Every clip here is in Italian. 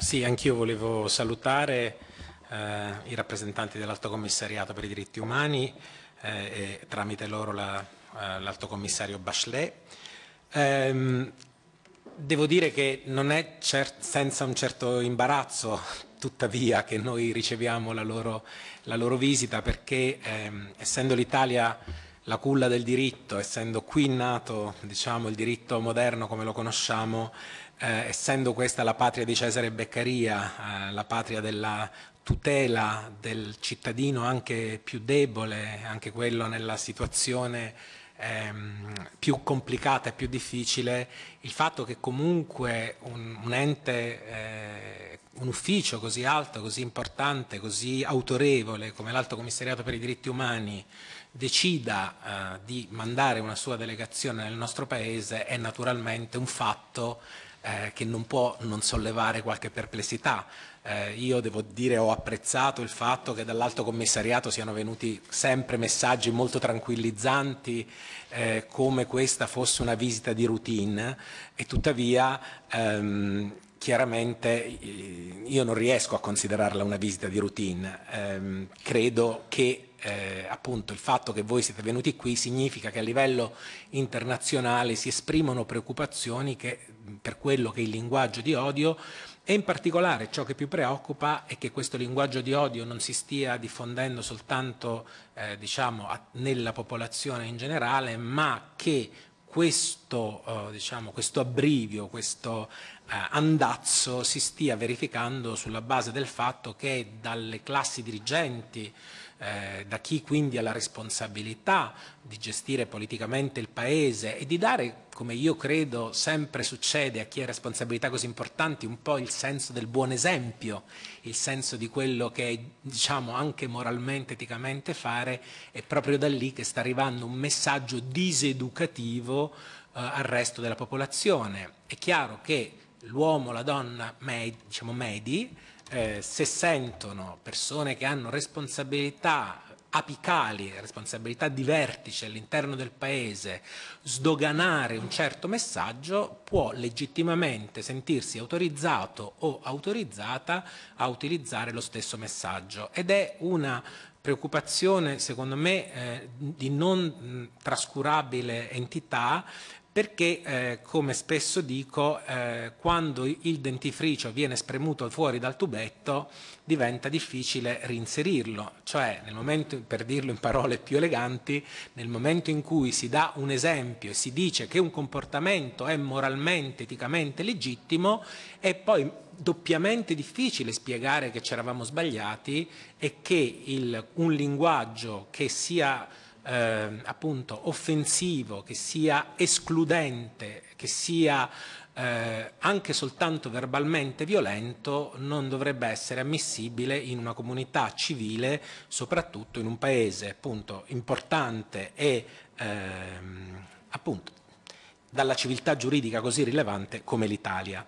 Sì, anch'io volevo salutare eh, i rappresentanti dell'Alto Commissariato per i diritti umani eh, e tramite loro la, eh, l'Alto Commissario Bachelet. Ehm, devo dire che non è senza un certo imbarazzo, tuttavia, che noi riceviamo la loro, la loro visita perché ehm, essendo l'Italia la culla del diritto, essendo qui nato diciamo, il diritto moderno come lo conosciamo, eh, essendo questa la patria di Cesare Beccaria, eh, la patria della tutela del cittadino anche più debole, anche quello nella situazione ehm, più complicata e più difficile, il fatto che comunque un, un ente, eh, un ufficio così alto, così importante, così autorevole come l'Alto Commissariato per i diritti umani decida eh, di mandare una sua delegazione nel nostro Paese è naturalmente un fatto eh, che non può non sollevare qualche perplessità. Eh, io devo dire ho apprezzato il fatto che dall'alto commissariato siano venuti sempre messaggi molto tranquillizzanti eh, come questa fosse una visita di routine e tuttavia ehm, chiaramente io non riesco a considerarla una visita di routine, ehm, credo che eh, appunto il fatto che voi siete venuti qui significa che a livello internazionale si esprimono preoccupazioni che, per quello che è il linguaggio di odio e in particolare ciò che più preoccupa è che questo linguaggio di odio non si stia diffondendo soltanto eh, diciamo, a, nella popolazione in generale, ma che questo, eh, diciamo, questo abbrivio, questo eh, andazzo si stia verificando sulla base del fatto che dalle classi dirigenti eh, da chi quindi ha la responsabilità di gestire politicamente il Paese e di dare, come io credo sempre succede a chi ha responsabilità così importanti, un po' il senso del buon esempio, il senso di quello che diciamo anche moralmente, eticamente fare, è proprio da lì che sta arrivando un messaggio diseducativo eh, al resto della popolazione. È chiaro che l'uomo, la donna med, diciamo medi, eh, se sentono persone che hanno responsabilità apicali, responsabilità di vertice all'interno del Paese, sdoganare un certo messaggio, può legittimamente sentirsi autorizzato o autorizzata a utilizzare lo stesso messaggio. Ed è una preoccupazione, secondo me, eh, di non mh, trascurabile entità perché, eh, come spesso dico, eh, quando il dentifricio viene spremuto fuori dal tubetto diventa difficile reinserirlo, cioè momento, per dirlo in parole più eleganti, nel momento in cui si dà un esempio e si dice che un comportamento è moralmente, eticamente legittimo, è poi doppiamente difficile spiegare che ci eravamo sbagliati e che il, un linguaggio che sia eh, appunto offensivo, che sia escludente, che sia eh, anche soltanto verbalmente violento, non dovrebbe essere ammissibile in una comunità civile, soprattutto in un paese appunto importante e ehm, appunto dalla civiltà giuridica così rilevante come l'Italia.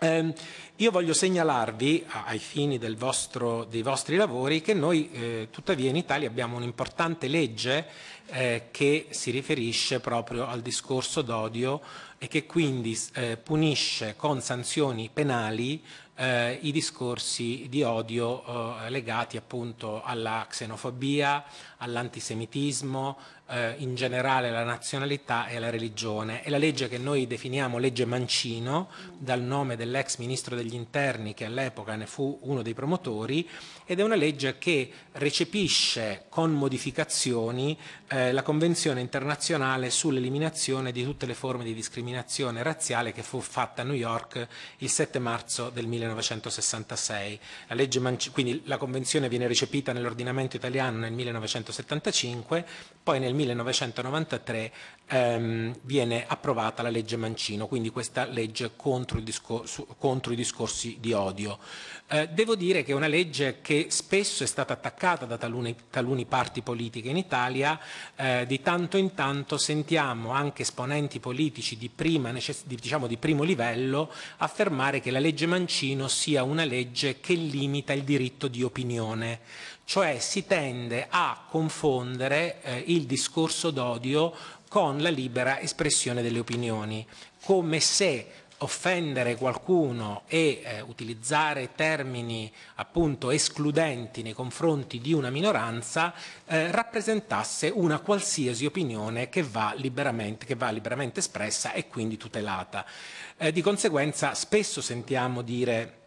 Eh, io voglio segnalarvi, ai fini vostro, dei vostri lavori, che noi eh, tuttavia in Italia abbiamo un'importante legge eh, che si riferisce proprio al discorso d'odio e che quindi eh, punisce con sanzioni penali eh, i discorsi di odio eh, legati appunto alla xenofobia, all'antisemitismo, eh, in generale alla nazionalità e alla religione. È la legge che noi definiamo legge Mancino, dal nome dell'ex ministro degli interni che all'epoca ne fu uno dei promotori, ed è una legge che recepisce con modificazioni eh, la Convenzione internazionale sull'eliminazione di tutte le forme di discriminazione razziale che fu fatta a New York il 7 marzo del 1966. La quindi la Convenzione viene recepita nell'ordinamento italiano nel 1975, poi nel 1993 ehm, viene approvata la legge Mancino, quindi questa legge contro, contro i discorsi di odio. Eh, devo dire che è una legge che spesso è stata attaccata da taluni, taluni parti politiche in Italia, eh, di tanto in tanto sentiamo anche esponenti politici di, prima, diciamo, di primo livello affermare che la legge Mancino sia una legge che limita il diritto di opinione, cioè si tende a confondere eh, il discorso d'odio con la libera espressione delle opinioni, come se offendere qualcuno e eh, utilizzare termini appunto escludenti nei confronti di una minoranza eh, rappresentasse una qualsiasi opinione che va, liberamente, che va liberamente espressa e quindi tutelata. Eh, di conseguenza spesso sentiamo dire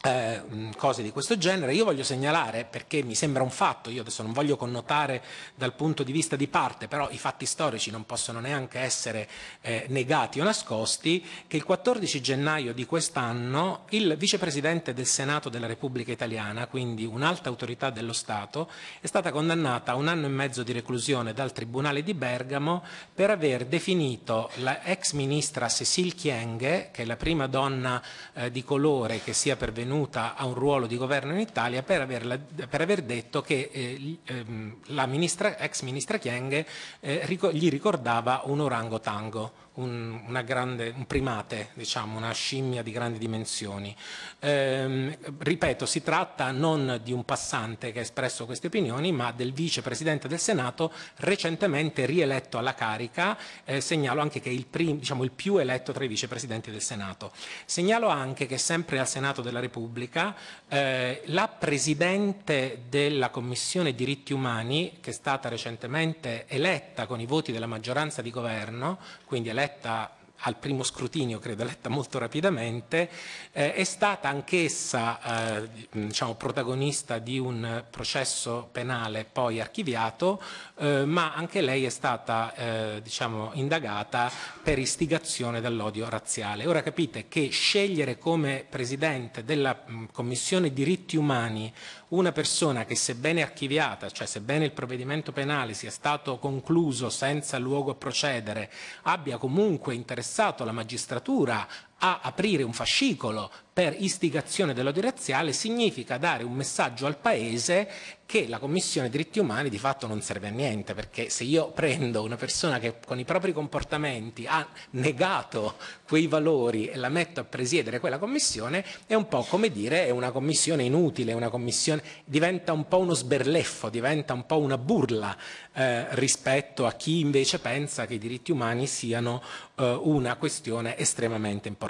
eh, cose di questo genere. Io voglio segnalare, perché mi sembra un fatto, io adesso non voglio connotare dal punto di vista di parte, però i fatti storici non possono neanche essere eh, negati o nascosti, che il 14 gennaio di quest'anno il vicepresidente del Senato della Repubblica Italiana, quindi un'alta autorità dello Stato, è stata condannata a un anno e mezzo di reclusione dal Tribunale di Bergamo per aver definito la ex ministra Cecil Chienghe, che è la prima donna eh, di colore che sia pervenuta venuta a un ruolo di governo in Italia per, averla, per aver detto che eh, ehm, la ministra, ex ministra Chienghe eh, gli ricordava un orangotango un, grande, un primate, diciamo, una scimmia di grandi dimensioni. Eh, ripeto, si tratta non di un passante che ha espresso queste opinioni, ma del vicepresidente del Senato recentemente rieletto alla carica, eh, segnalo anche che è il, diciamo, il più eletto tra i vicepresidenti del Senato. Segnalo anche che sempre al Senato della Repubblica eh, la Presidente della Commissione diritti umani, che è stata recentemente eletta con i voti della maggioranza di governo, quindi eletta al primo scrutinio, credo eletta molto rapidamente, eh, è stata anch'essa eh, diciamo, protagonista di un processo penale poi archiviato, eh, ma anche lei è stata eh, diciamo, indagata per istigazione dall'odio razziale. Ora capite che scegliere come Presidente della mh, Commissione diritti umani una persona che sebbene archiviata, cioè sebbene il provvedimento penale sia stato concluso senza luogo a procedere, abbia comunque interessato la magistratura a aprire un fascicolo per istigazione dell'odio razziale significa dare un messaggio al Paese che la Commissione diritti umani di fatto non serve a niente, perché se io prendo una persona che con i propri comportamenti ha negato quei valori e la metto a presiedere quella commissione, è un po' come dire è una commissione inutile, una commissione, diventa un po' uno sberleffo, diventa un po' una burla eh, rispetto a chi invece pensa che i diritti umani siano eh, una questione estremamente importante.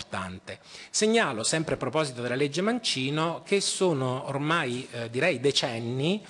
Segnalo sempre a proposito della legge Mancino che sono ormai eh, direi decenni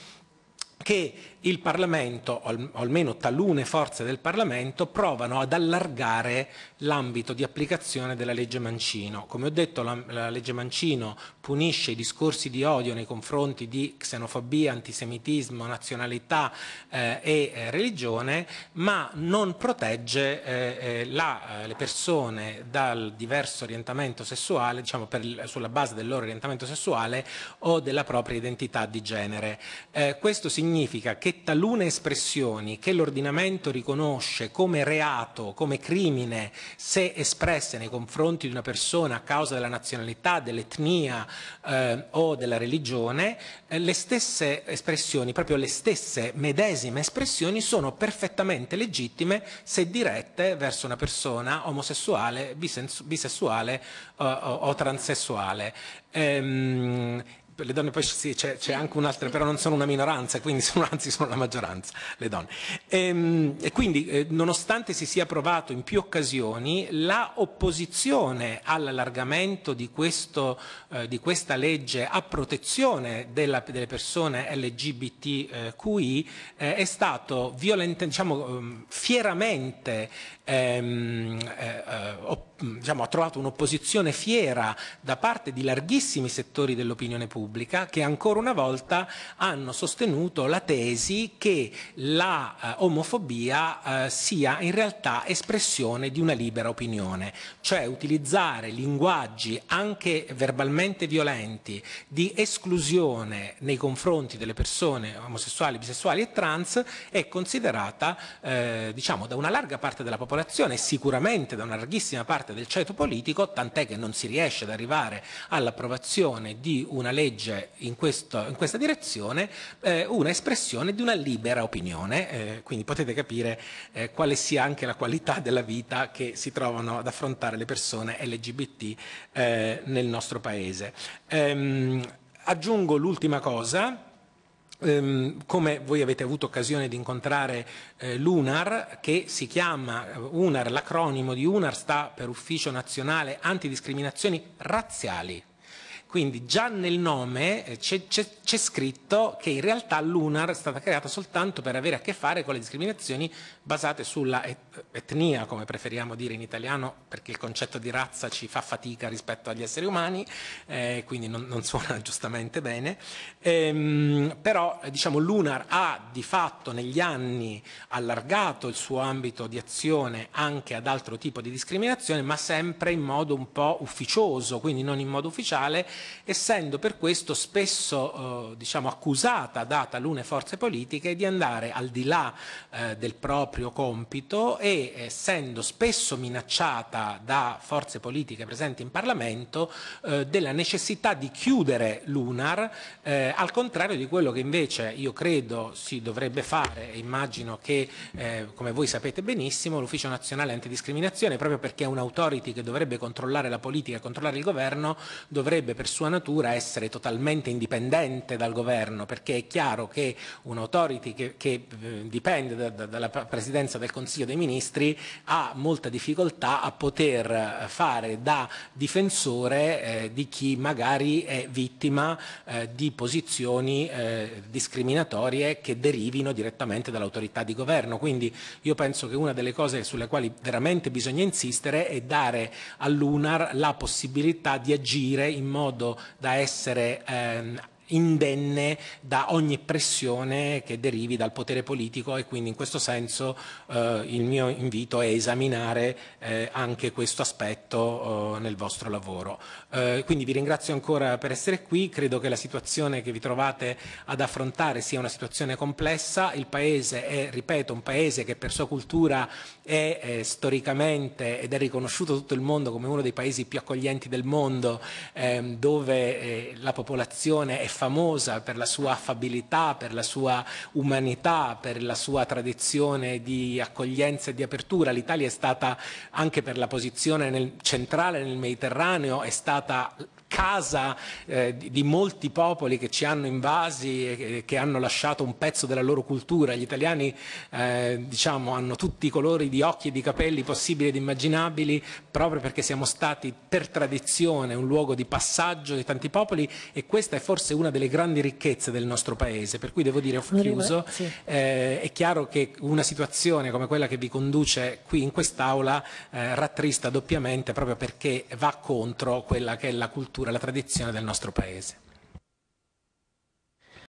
che il Parlamento, o almeno talune forze del Parlamento, provano ad allargare l'ambito di applicazione della legge Mancino. Come ho detto, la, la, legge Mancino punisce i discorsi di odio nei confronti di xenofobia, antisemitismo, nazionalità eh, e eh, religione, ma non protegge eh, eh la, eh, le persone dal diverso orientamento sessuale, diciamo per, sulla base del loro orientamento sessuale o della propria identità di genere. Eh, questo significa che che talune espressioni che l'ordinamento riconosce come reato, come crimine, se espresse nei confronti di una persona a causa della nazionalità, dell'etnia eh, o della religione, eh, le stesse espressioni, proprio le stesse medesime espressioni sono perfettamente legittime se dirette verso una persona omosessuale, bisessuale o, o, o transessuale. Ehm, le donne poi sì, c'è, anche un'altra, però non sono una minoranza, quindi sono, anzi sono la maggioranza, le donne. E, ehm, e quindi, eh, nonostante si sia provato in più occasioni, la opposizione all'allargamento di, eh, di questa legge a protezione della, delle persone LGBTQI eh, è stato diciamo, ehm, fieramente ehm, eh, eh diciamo, ha trovato un'opposizione fiera da parte di larghissimi settori dell'opinione pubblica che ancora una volta hanno sostenuto la tesi che la eh, omofobia eh, sia in realtà espressione di una libera opinione, cioè utilizzare linguaggi anche verbalmente violenti di esclusione nei confronti delle persone omosessuali, bisessuali e trans è considerata eh, diciamo, da una larga parte della popolazione sicuramente da una larghissima parte del ceto politico, tant'è che non si riesce ad arrivare all'approvazione di una legge in, questo, in questa direzione, eh, una espressione di una libera opinione, eh, quindi potete capire eh, quale sia anche la qualità della vita che si trovano ad affrontare le persone LGBT eh, nel nostro Paese. Ehm, aggiungo l'ultima cosa, come voi avete avuto occasione di incontrare eh, l'UNAR, che si chiama eh, UNAR, l'acronimo di UNAR sta per Ufficio Nazionale Antidiscriminazioni Razziali. Quindi già nel nome eh, c'è, scritto che in realtà l'UNAR è stata creata soltanto per avere a che fare con le discriminazioni basate sulla etnia, come preferiamo dire in italiano, perché il concetto di razza ci fa fatica rispetto agli esseri umani, eh, quindi non, non, suona giustamente bene. Ehm, però eh, diciamo, l'UNAR ha di fatto negli anni allargato il suo ambito di azione anche ad altro tipo di discriminazione, ma sempre in modo un po' ufficioso, quindi non in modo ufficiale, essendo per questo spesso eh, diciamo, accusata da talune forze politiche di andare al di là eh, del proprio compito e essendo spesso minacciata da forze politiche presenti in Parlamento eh, della necessità di chiudere l'UNAR, eh, al contrario di quello che invece io credo si dovrebbe fare e immagino che, eh, come voi sapete benissimo, l'Ufficio Nazionale Antidiscriminazione, proprio perché è un'autority che dovrebbe controllare la politica controllare il governo, dovrebbe per sua natura essere totalmente indipendente dal governo, perché è chiaro che un'autority che, che eh, dipende da, da, dalla Presidenza del Consiglio dei Ministri ha molta difficoltà a poter eh, fare da difensore eh, di chi magari è vittima eh, di posizioni eh, discriminatorie che derivino direttamente dall'autorità di governo. Quindi io penso che una delle cose sulle quali veramente bisogna insistere è dare all'UNAR la possibilità di agire in modo da essere ehm, indenne da ogni pressione che derivi dal potere politico e quindi in questo senso eh, il mio invito è esaminare eh, anche questo aspetto eh, nel vostro lavoro. Eh, quindi vi ringrazio ancora per essere qui, credo che la situazione che vi trovate ad affrontare sia una situazione complessa, il Paese è, ripeto, un Paese che per sua cultura è storicamente ed è riconosciuto tutto il mondo come uno dei paesi più accoglienti del mondo, ehm, dove eh, la popolazione è famosa per la sua affabilità, per la sua umanità, per la sua tradizione di accoglienza e di apertura. L'Italia è stata, anche per la posizione nel, centrale nel Mediterraneo, è stata casa eh, di, molti popoli che ci hanno invasi e che hanno lasciato un pezzo della loro cultura. Gli italiani eh, diciamo, hanno tutti i colori di occhi e di capelli possibili ed immaginabili proprio perché siamo stati per tradizione un luogo di passaggio di tanti popoli e questa è forse una delle grandi ricchezze del nostro paese. Per cui devo dire, ho chiuso, sì. eh, è chiaro che una situazione come quella che vi conduce qui in quest'Aula eh, rattrista doppiamente proprio perché va contro quella che è la cultura cultura, la tradizione del nostro Paese.